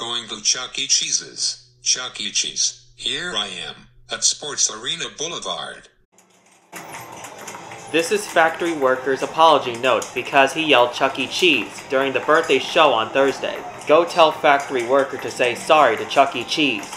to Chuck E. Cheese's. Chuck E. Cheese. Here I am at Sports Arena Boulevard. This is factory worker's apology note because he yelled Chuck E. Cheese during the birthday show on Thursday. Go tell factory worker to say sorry to Chuck E. Cheese.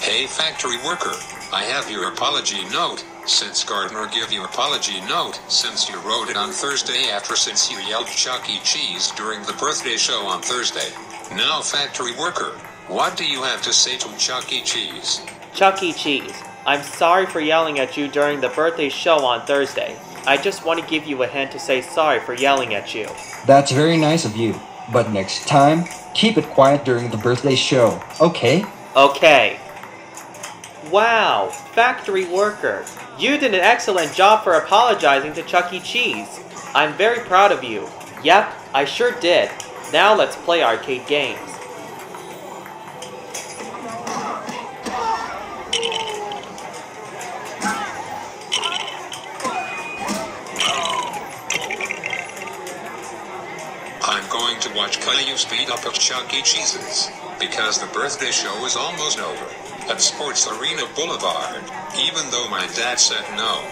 Hey factory worker, I have your apology note. Since Gardener give your apology note, since you wrote it on Thursday after since you yelled Chuck E. Cheese during the birthday show on Thursday. Now factory worker, what do you have to say to Chuck E. Cheese? Chuck E. Cheese, I'm sorry for yelling at you during the birthday show on Thursday. I just want to give you a hint to say sorry for yelling at you. That's very nice of you. But next time, keep it quiet during the birthday show, okay? Okay. Wow, factory worker. You did an excellent job for apologizing to Chuck E. Cheese. I'm very proud of you. Yep, I sure did. Now let's play arcade games. I'm going to watch Caillou speed up at Chuck E. Cheese's because the birthday show is almost over at Sports Arena Boulevard, even though my dad said no.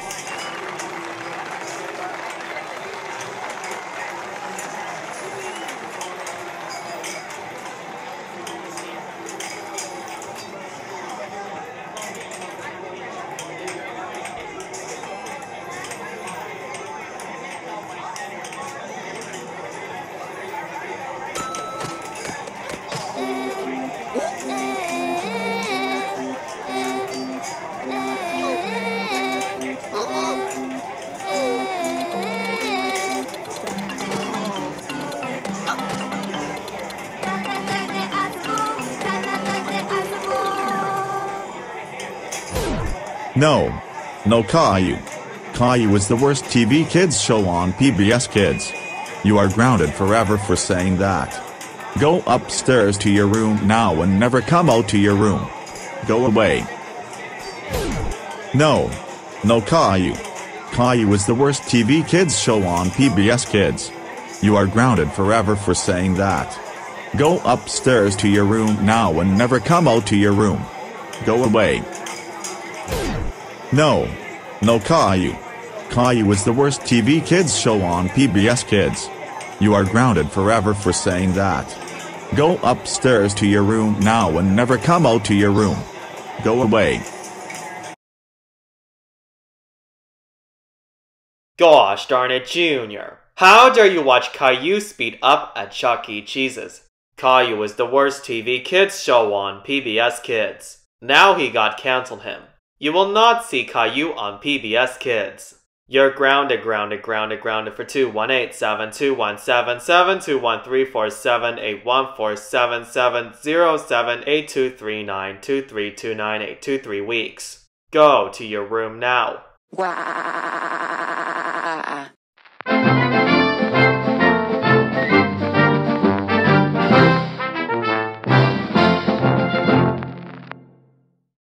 No. No Caillou. Caillou is the worst TV kids show on PBS Kids. You are grounded forever for saying that. Go upstairs to your room now and never come out to your room. Go away. No. No Caillou. Caillou is the worst TV kids show on PBS Kids. You are grounded forever for saying that. Go upstairs to your room now and never come out to your room. Go away. No. No Caillou. Caillou is the worst TV kids show on PBS Kids. You are grounded forever for saying that. Go upstairs to your room now and never come out to your room. Go away. Gosh darn it, Junior. How dare you watch Caillou speed up at Chuck E. Cheese's? Caillou is the worst TV kids show on PBS Kids. Now he got canceled him. You will not see Caillou on PBS Kids. You're grounded, grounded, grounded, grounded for 218 7217 7213 4781 4707 weeks. Go to your room now. Wow.